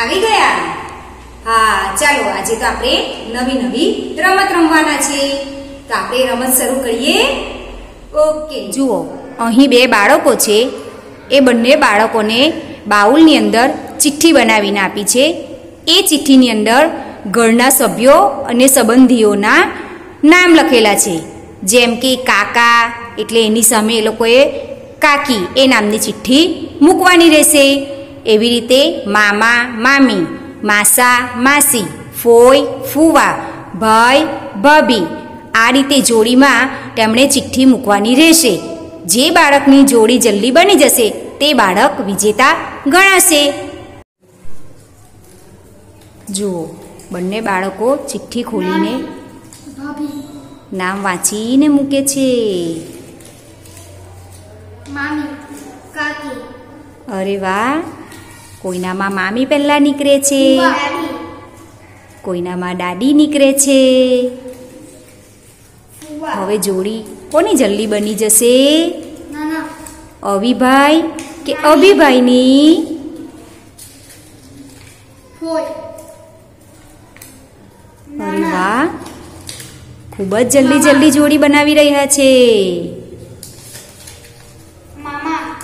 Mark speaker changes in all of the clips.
Speaker 1: આવી ગયા? હા, ચાલો, આજે તો આપણે નવી નવી રમત રમવાના છે તો આપણે રમત શરૂ કરીએ. ઓકે, જુઓ, અહીં બે બાળકો છે. એ બંને બાળકોને બાઉલની અંદર ચિઠ્ઠી બનાવીને આપી છે. એ ચિઠ્ઠીની અંદર ઘરના સભ્યો અને સંબંધીઓના નામ લખેલા છે. જેમ કે કાકા, એટલે એની સામે એ લોકોએ કાકી, એ નામની ચિઠ્ઠી મૂકવાની રહેશે. એવી રીતે મામા મામી માસા માસી ફોય ફૂવા ભાઈ ભાભી આ રીતે જોડીમાં તેમણે ચિઠ્ઠી મૂકવાની રહેશે. જે બાળકની જોડી જલ્દી બની જશે તે બાળક વિજેતા ગણાશે. જુઓ બંને બાળકો ચિઠ્ઠી ખોલીને નામ વાંચીને મૂકે છે.
Speaker 2: મામી કાકી.
Speaker 1: અરે વાહ! કોઈનામાં મામી પહેલાં નીકળે છે. કોઈનામાં દાદી નીકળે છે. હવે જોડી કોની જલ્દી બની જશે? અભિભાઈ કે અભિભાઈની? અરે વાહ. ખૂબ જ જલ્દી જલ્દી જોડી બનાવી રહ્યા છે
Speaker 2: મામા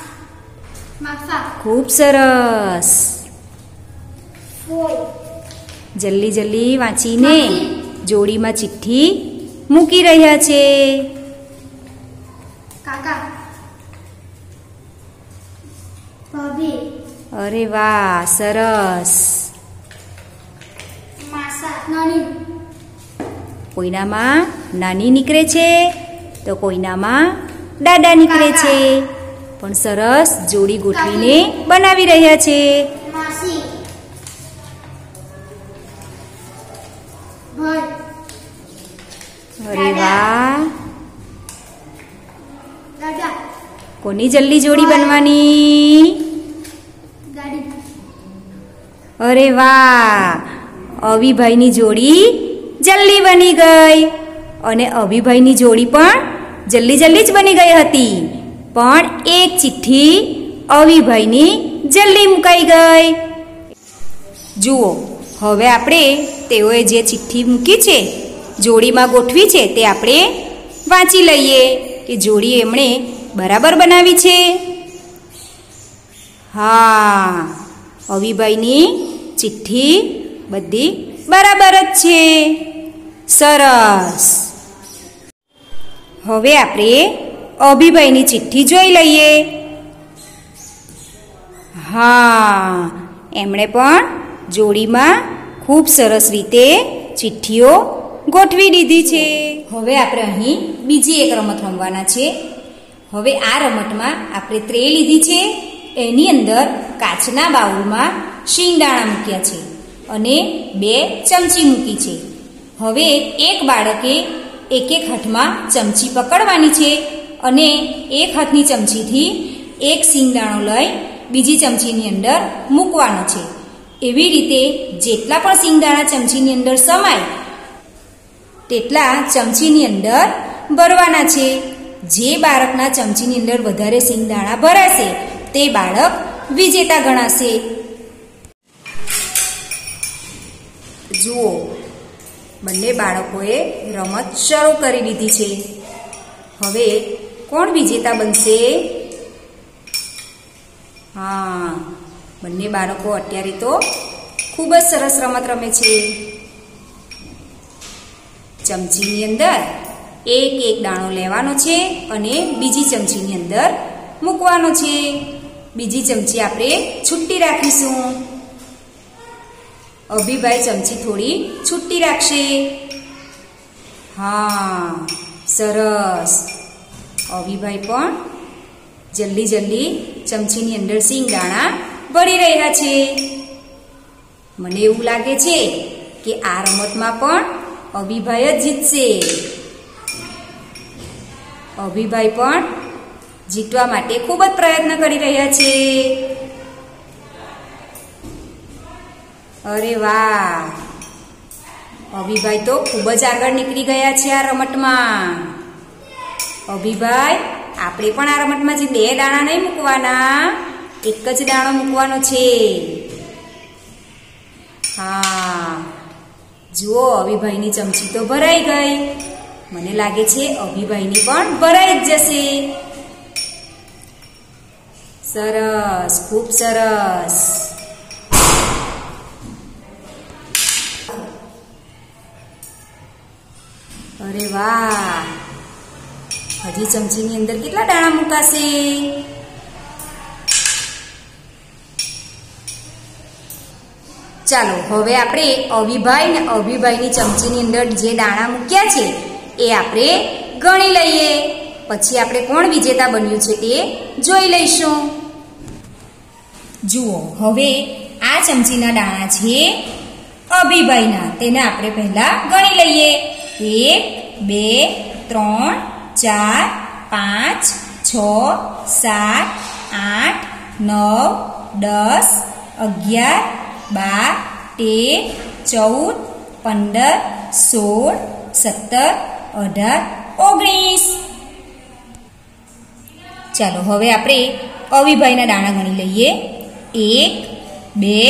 Speaker 2: માસા
Speaker 1: ખૂબ સરસ. જલ્દી જલ્દી વાંચીને જોડીમાં ચિઠ્ઠી મૂકી રહ્યા છે.
Speaker 2: કાકા. ભાભી.
Speaker 1: અરે વાહ સરસ. કોઈનામાં નાની નીકળે છે તો કોઈનામાં દાદા નીકળે છે. પણ સરસ જોડી ગોઠવીને બનાવી રહ્યા છે. અરે વાહ. કોની જલ્દી જોડી બનવાની? અરે વાહ. અવિભાઈની જોડી જલ્દી બની ગઈ. અને અભિભાઈની જોડી પણ જલ્દી જલ્દી જ બની ગઈ હતી. પણ એક ચિઠ્ઠી અવિભાઈની જલ્દી મુકાઈ ગઈ. જુઓ, હવે આપણે તેઓએ જે ચિઠ્ઠી મૂકી છે, જોડીમાં ગોઠવી છે, તે આપણે વાંચી લઈએ કે જોડી એમણે બરાબર બનાવી છે. હા અવિભાઈની ચિઠ્ઠી બધી બરાબર જ છે. સરસ. હવે આપણે અભિભાઈની ચિઠ્ઠી જોઈ લઈએ. હા, એમણે પણ જોડીમાં ખૂબ સરસ રીતે ચિઠ્ઠીઓ ગોઠવી દીધી છે. હવે આપણે અહીં બીજી એક રમત રમવાના છે. હવે આ રમતમાં આપણે ત્રે લીધી છે. એની અંદર કાચના બાઉલમાં શિંગદાણા મૂક્યા છે અને બે ચમચી મૂકી છે. હવે એક બાળકે એક એક હાથમાં ચમચી પકડવાની છે. અને એક હાથની ચમચીથી એક સિંગદાણો લઈ બીજી ચમચીની અંદર મૂકવાનો છે. એવી રીતે જેટલા પણ સિંગદાણા ચમચીની અંદર સમાય, તેટલા ચમચીની અંદર ભરવાના છે. જે બાળકના ચમચીની અંદર વધારે સિંગદાણા ભરાશે, તે બાળક વિજેતા ગણાશે. જુઓ, બંને બાળકોએ રમત શરૂ કરી દીધી છે. હવે કોણ વિજેતા બનશે? હા, બંને બાળકો અત્યારે તો ખૂબ જ સરસ રમત રમે છે. ચમચીની અંદર એક એક દાણો લેવાનો છે અને બીજી ચમચીની અંદર મૂકવાનો છે. બીજી ચમચી આપણે છૂટી રાખીશું. અભિભાઈ ચમચી થોડી છૂટી રાખશે. હા, સરસ. અભિભાઈ પણ જલ્દી જલ્દી ચમચીની અંદર સિંગ દાણા ભરી રહ્યા છે. મને એવું લાગે છે કે આ રમતમાં પણ અભિભાઈ જ જીતશે. અભિભાઈ પણ જીતવા માટે ખૂબ જ પ્રયત્ન કરી રહ્યા છે. અરે વાહ! અભિભાઈ તો ખૂબ જ આગળ નીકળી ગયા છે આ રમતમાં. અભિભાઈ, આપણે પણ આ રમતમાં જે બે દાણા નહીં મૂકવાના, એક જ દાણો મૂકવાનો છે. હા. જુઓ, અભિભાઈની ચમચી તો ભરાઈ ગઈ. મને લાગે છે અભિભાઈની પણ ભરાઈ જ જશે. સરસ, ખૂબ સરસ. અરે વાહ. હજી ચમચીની અંદર કેટલા દાણા મુકાશે ચાલો હવે આપણે અવિભાઈ ને અભિભાઈની ચમચીની અંદર જે દાણા મૂક્યા છે એ આપણે ગણી લઈએ પછી આપણે કોણ વિજેતા બન્યું છે તે જોઈ લઈશું જુઓ હવે આ ચમચીના દાણા છે અભિભાઈના તેને આપણે પહેલા ગણી લઈએ એક બે ત્રણ ચાર પાંચ છ સાત આઠ નવ દસ અગિયાર બાર તેર ચૌદ પંદર સોળ સત્તર અઢાર ઓગણીસ ચાલો હવે આપણે અવિભાઈના દાણા ગણી લઈએ એક બે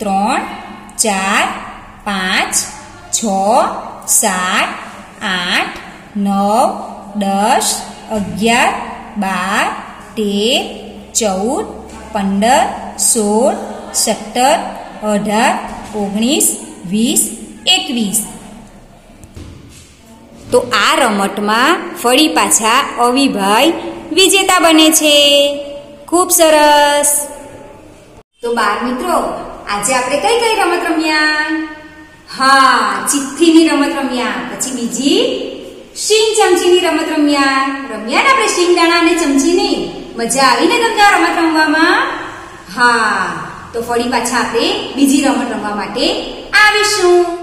Speaker 1: ત્રણ ચાર પાંચ છ સાત આઠ નવ, દસ, અગિયાર, બાર, તેર, ચૌદ, પંદર, સોળ, સત્તર, અઢાર, ઓગણીસ, વીસ, એકવીસ. તો આ રમતમાં ફરી પાછા અવિભાઈ વિજેતા બને છે. ખૂબ સરસ. તો બાર મિત્રો, આજે આપણે કઈ કઈ રમત રમ્યા? હા, ચિઠ્ઠીની રમત રમ્યા. પછી બીજી શીંગ ચમચીની રમત રમ્યા. રમ્યા ને આપણે શિંગ દાણા અને ચમચીની મજા આવી ને તમને રમત રમવામાં? હા, તો ફરી પાછા આપણે બીજી રમત રમવા માટે આવીશું.